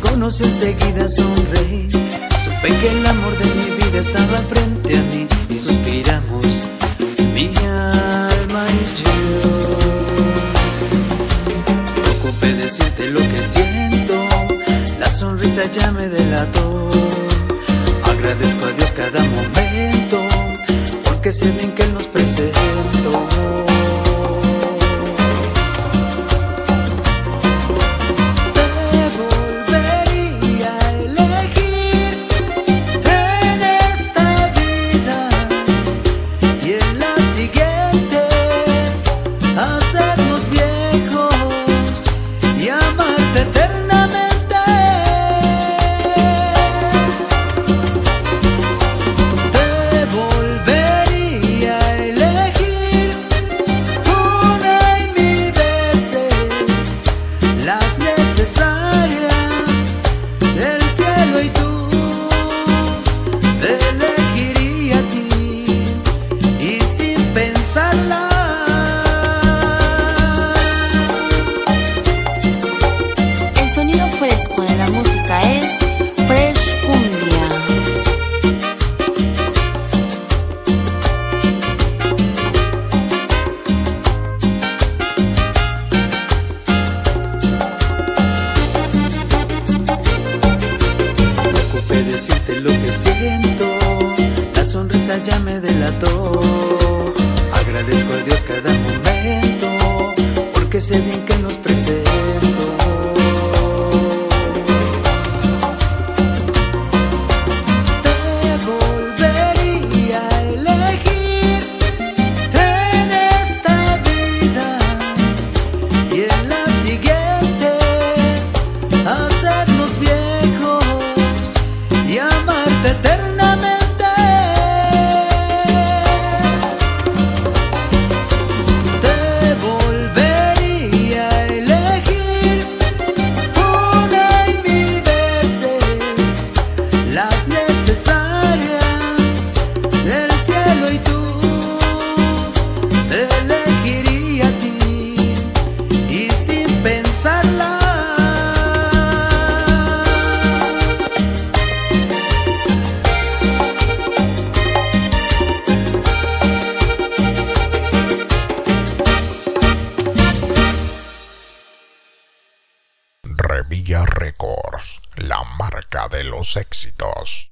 conocí enseguida sonreí. Supe que el amor de mi vida estaba frente a mí y suspiramos mi alma y yo. No ocupé decirte lo que siento, la sonrisa ya me delató. Agradezco a Dios cada momento, porque sé bien que Él nos presentó. Ya me delató. Revilla Records, la marca de los éxitos.